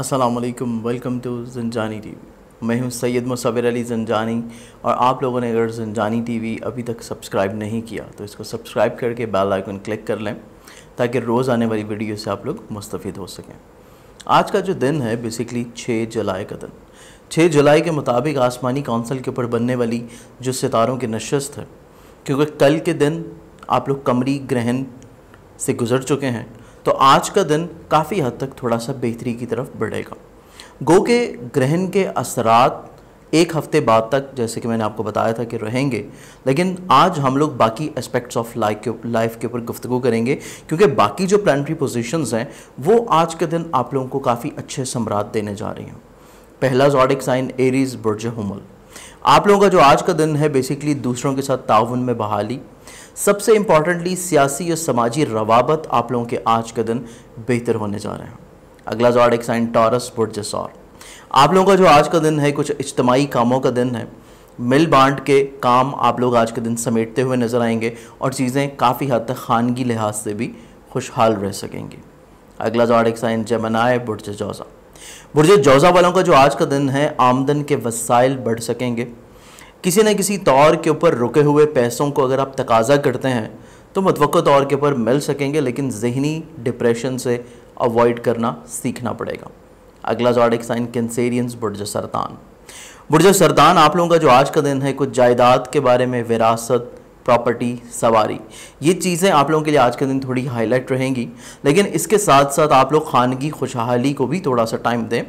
अस्सलाम वालेकुम to Zanjani TV मैं हूँ सैयद मुसविर अली जंजानी और आप लोगों ने अगर जंजानी टीवी अभी तक सब्सक्राइब नहीं किया तो इसको सब्सक्राइब करके बेल आइकन क्लिक कर लें, ताकि रोज़ आने वाली वीडियो से आप लोग मुस्तफ़ हो सकें। आज का जो दिन है बेसिकली छः जुलाई का दिन। छः जुलाई के मुताबिक आसमानी काउंसिल के ऊपर बनने वाली जो सितारों की नशस्त है, क्योंकि कल के दिन आप लोग कमरी ग्रहण से गुज़र चुके हैं तो आज का दिन काफ़ी हद तक थोड़ा सा बेहतरी की तरफ़ बढ़ेगा। गो के ग्रहण के असरात एक हफ़्ते बाद तक, जैसे कि मैंने आपको बताया था कि रहेंगे, लेकिन आज हम लोग बाकी एस्पेक्ट्स ऑफ़ लाइफ के लाइफ के ऊपर गुफ्तु करेंगे, क्योंकि बाकी जो प्लानटरी पोजिशंस हैं, वो आज के दिन आप लोगों को काफ़ी अच्छे सम्राट देने जा रही हैं। पहला जॉडिक साइन एरीज बुर्ज हमल आप लोगों का जो आज का दिन है बेसिकली दूसरों के साथ ताउन में बहाली सबसे इम्पॉर्टेंटली सियासी और समाजी रवाबत आप लोगों के आज के दिन बेहतर होने जा रहे हैं। अगला जॉड एक साइन टॉरस बुरजसौर। आप लोगों का जो आज का दिन है, कुछ इज्तमाही कामों का दिन है। मिल बांट के काम आप लोग आज के दिन समेटते हुए नज़र आएँगे और चीज़ें काफ़ी हद तक खानगी लिहाज से भी खुशहाल रह सकेंगे। अगला जॉड एक साइन जमनाए बुरज जौज़ा बुरज जौज़ा वालों का जो आज का दिन है, आमदन के वसाइल बढ़ सकेंगे। किसी न किसी तौर के ऊपर रुके हुए पैसों को अगर आप तकाजा करते हैं तो मतवक़ तौर के ऊपर मिल सकेंगे, लेकिन जहनी डिप्रेशन से अवॉइड करना सीखना पड़ेगा। अगला जॉडिक साइन कैंसेरियंस, बुरज सरतान। बुरज सरतान, आप लोगों का जो आज का दिन है, कुछ जायदाद के बारे में विरासत, प्रॉपर्टी, सवारी, ये चीज़ें आप लोगों के लिए आज के दिन थोड़ी हाईलाइट रहेंगी, लेकिन इसके साथ साथ आप लोग खानगी खुशहाली को भी थोड़ा सा टाइम दें।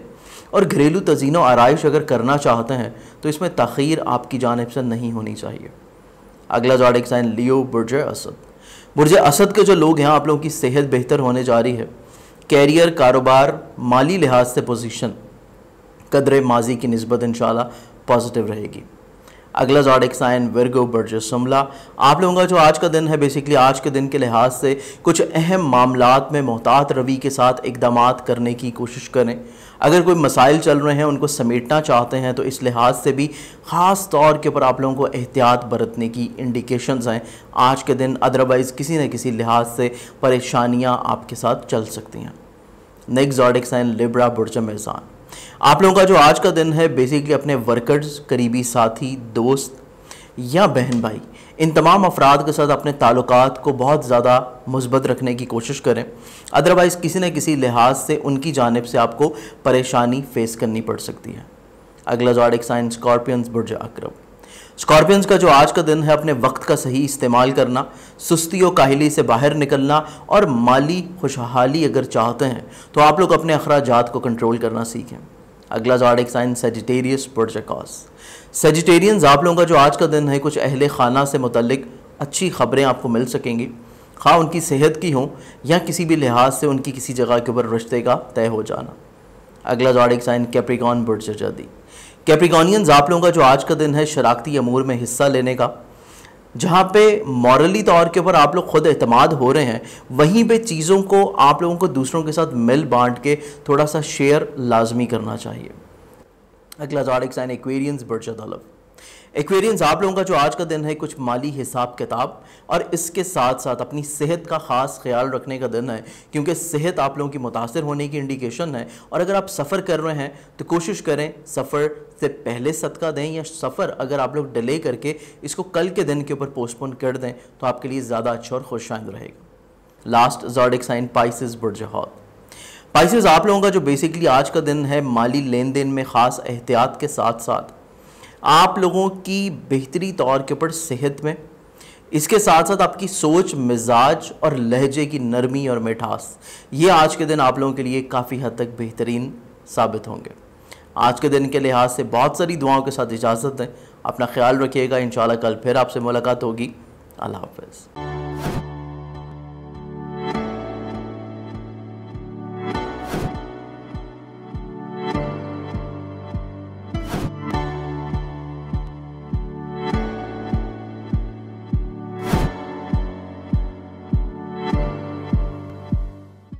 और घरेलू तजीन आरइश अगर करना चाहते हैं तो इसमें तखीर आपकी जानब से नहीं होनी चाहिए। अगला जॉडिक साइन लियो बुरज असद। बुरज असद के जो लोग हैं, आप लोगों की सेहत बेहतर होने जा रही है। कैरियर, कारोबार, माली लिहाज से पोजिशन कदर माजी की नस्बत इन पॉजिटिव रहेगी। अगला जॉडिक साइन वर्गो बर्ज सुमला आप लोगों का जो आज का दिन है बेसिकली आज के दिन के लिहाज से कुछ अहम मामला में मोहतात रवि के साथ इकदाम करने की कोशिश करें। अगर कोई मसाइल चल रहे हैं, उनको समेटना चाहते हैं तो इस लिहाज से भी ख़ास तौर के ऊपर आप लोगों को एहतियात बरतने की इंडिकेशंस हैं। आज के दिन अदरवाइज़ किसी न किसी लिहाज से परेशानियाँ आपके साथ चल सकती हैं। नेक्स्ट जॉडिक साइन लिब्रा बुरज मेज़ान आप लोगों का जो आज का दिन है बेसिकली अपने वर्कर्स करीबी साथी, दोस्त या बहन भाई, इन तमाम अफराद के साथ अपने ताल्लुक को बहुत ज़्यादा मुस्बत रखने की कोशिश करें। अदरवाइज़ किसी न किसी लिहाज से उनकी जानब से आपको परेशानी फेस करनी पड़ सकती है। अगला जॉडिक साइन स्कॉर्पियंस बुर्ज अक्रब। स्कॉर्पियंस का जो आज का दिन है, अपने वक्त का सही इस्तेमाल करना, सुस्ती और काहली से बाहर निकलना और माली खुशहाली अगर चाहते हैं तो आप लोग अपने अखराज को कंट्रोल करना सीखें। अगला जॉडिक साइन सेजिटेरियस बुरजकॉस सेजिटेरियंस आप लोगों का जो आज का दिन है, कुछ अहल खाना से मुतलिक अच्छी ख़बरें आपको मिल सकेंगी। खा उनकी सेहत की हों या किसी भी लिहाज से उनकी किसी जगह के ऊपर रिश्ते का तय हो जाना। अगला जॉडिक साइन कैप्रिकॉन बुर्ज जदी कैप्रिकॉनियंस आप लोगों का जो आज का दिन है शराखती अमूर में हिस्सा लेने का। जहाँ पे मॉरली तौर के ऊपर आप लोग खुद अहतमाद हो रहे हैं, वहीं पे चीज़ों को आप लोगों को दूसरों के साथ मिल बांट के थोड़ा सा शेयर लाजमी करना चाहिए। अगला जॉडिक साइन एक्वेरियंस बुर्ज दलफ एक्वेरियंस आप लोगों का जो आज का दिन है, कुछ माली हिसाब किताब और इसके साथ साथ अपनी सेहत का ख़ास ख्याल रखने का दिन है, क्योंकि सेहत आप लोगों की मुतासर होने की इंडिकेशन है। और अगर आप सफ़र कर रहे हैं तो कोशिश करें सफ़र से पहले सदका दें या सफ़र अगर आप लोग डिले करके इसको कल के दिन के ऊपर पोस्टपोन कर दें तो आपके लिए ज़्यादा अच्छा और खुशाइंद रहेगा। लास्ट जॉडिक साइन पाइसिस बुर्ज हौत पाइसिस आप लोगों का जो बेसिकली आज का दिन है, माली लेन देन में ख़ास एहतियात के साथ साथ आप लोगों की बेहतरी तौर के ऊपर सेहत में, इसके साथ साथ आपकी सोच, मिजाज और लहजे की नरमी और मिठास, ये आज के दिन आप लोगों के लिए काफ़ी हद तक बेहतरीन साबित होंगे। आज के दिन के लिहाज से बहुत सारी दुआओं के साथ इजाज़त दें। अपना ख्याल रखिएगा इन कल फिर आपसे मुलाकात होगी। अल्लाह हाफ़